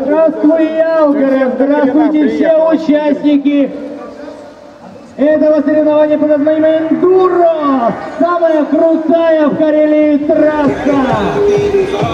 Здравствуй, Ялгород! Здравствуйте все участники этого соревнования под названием «Эндуро». Самая крутая в Карелии трасса.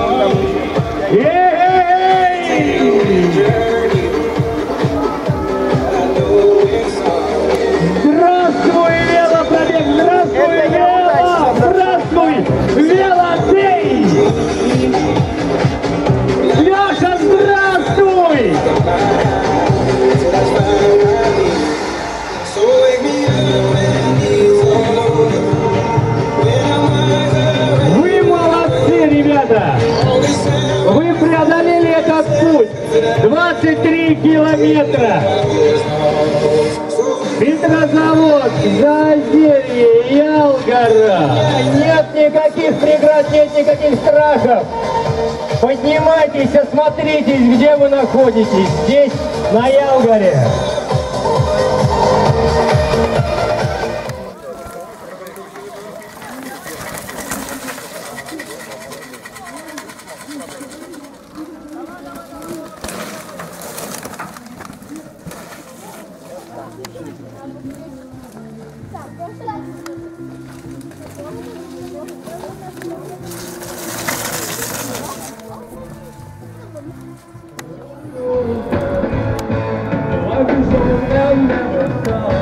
Этот путь! 23 километра! Петрозавод, Зазерье, Ялгород! Нет никаких преград, нет никаких страхов! Поднимайтесь, осмотритесь, где вы находитесь. Здесь, на Ялгаре. Life is over and never come.